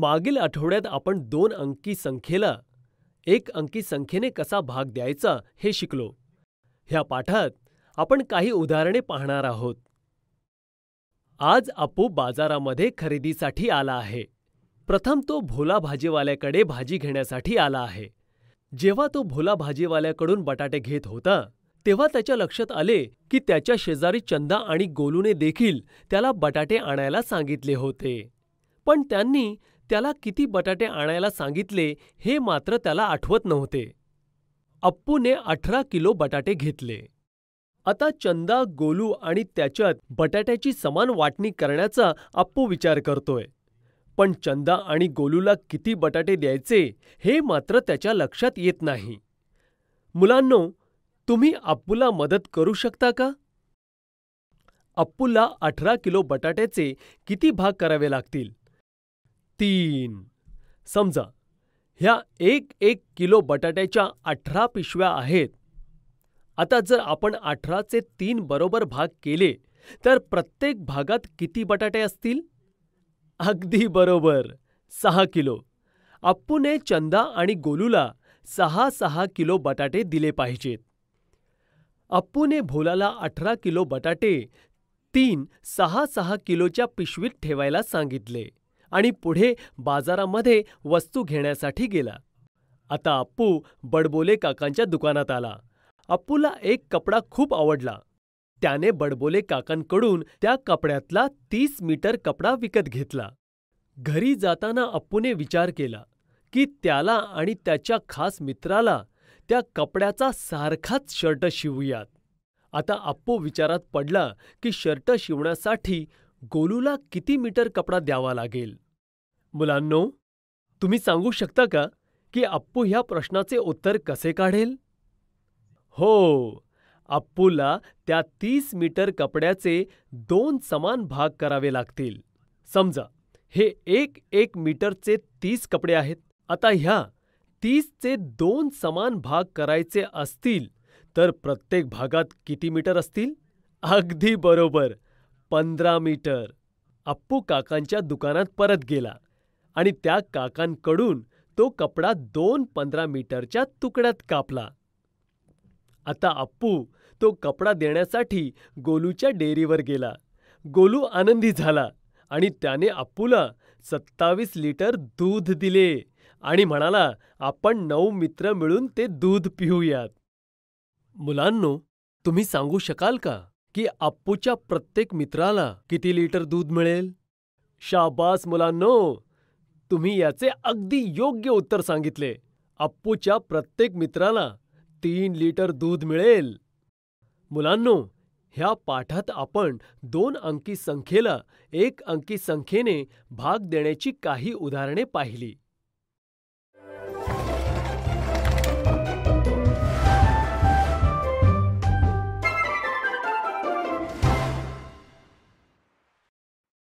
मागील आठवड्यात आपण दोन अंकी संख्येला एक अंकी संख्येने कसा भाग द्यायचा हे शिकलो. ह्या पाठात आपण काही उदाहरणे पाहणार आहोत. आज अप्पू बाजारामध्ये खरेदीसाठी आला आहे. प्रथम तो भोला भाजीवाल्याकडे भाजी घेण्यासाठी आला आहे. जेव्हा तो भोला भाजीवाल्याकडून बटाटे घेत होता तेव्हा त्याच्या लक्षात आले की त्याच्या शेजारी चंदा आणि गोलूने देखील त्याला बटाटे आणायला सांगितले होते. पण त्यांनी त्याला किती बटाटे आणायला सांगितले हे मात्र त्याला आठवत नव्हते. अप्पूने अठरा किलो बटाटे घेतले. आता चंदा गोलू आणि त्याच्यात बटाट्याची समान वाटणी करण्याचा अप्पू विचार करतोय. पण चंदा आणि गोलूला किती बटाटे द्यायचे हे मात्र त्याच्या लक्षात येत नाही. मुलांनो तुम्ही अप्पूला मदत करू शकता का? अप्पूला अठरा किलो बटाट्याचे किती भाग करावे लागतील? तीन. समजा ह्या एक एक किलो बटाट्याच्या अठरा पिशव्या आहेत. आता जर आपण अठराचे तीन बरोबर भाग केले तर प्रत्येक भागात किती बटाटे असतील? अगदी बरोबर सहा किलो. अप्पूने चंदा आणि गोलूला सहा सहा किलो बटाटे दिले पाहिजेत. अप्पूने भोलाला अठरा किलो बटाटे तीन सहा सहा किलोच्या पिशवीत ठेवायला सांगितले. आणि पुढे बाजारामध्ये वस्तू घेण्यासाठी गेला. आता अप्पू बडबोले काकांच्या दुकानात आला. अप्पूला एक कपडा खूप आवडला. त्याने बडबोले काकांकडून त्या कपड्यातला तीस मीटर कपडा विकत घेतला. घरी जाताना अप्पूने विचार केला की त्याला आणि त्याच्या खास मित्राला त्या कपड्याचा सारखाच शर्ट शिवूयात. आता अप्पू विचारात पडला की शर्ट शिवण्यासाठी गोलूला किती मीटर कपडा द्यावा लागेल? मुलांनो तुम्ही सांगू शकता का की अप्पू ह्या प्रश्नाचे उत्तर कसे काढेल? हो अप्पूला त्या तीस मीटर कपड्याचे दोन समान भाग करावे लागतील. समजा हे एक एक मीटरचे तीस कपडे आहेत. आता ह्या तीसचे दोन समान भाग करायचे असतील तर प्रत्येक भागात किती मीटर असतील? अगदी बरोबर! पंधरा मीटर. अप्पू काकांच्या दुकानात परत गेला आणि त्या काकांकडून तो कपडा दोन पंधरा मीटरच्या तुकड्यात कापला. आता अप्पू तो कपडा देण्यासाठी गोलूच्या डेअरीवर गेला. गोलू आनंदी झाला आणि त्याने अप्पूला सत्तावीस लिटर दूध दिले आणि म्हणाला आपण नऊ मित्र मिळून ते दूध पिऊयात. मुलांनो तुम्ही सांगू शकाल का? की अप्पूच्या प्रत्येक मित्राला किती लिटर दूध मिळेल? शाबास मुलांनो! तुम्ही याचे अगदी योग्य उत्तर सांगितले. अप्पूच्या प्रत्येक मित्राला तीन लिटर दूध मिळेल. मुलांनो ह्या पाठात आपण दोन अंकी संख्येला एक अंकी संख्येने भाग देण्याची काही उदाहरणे पाहिली.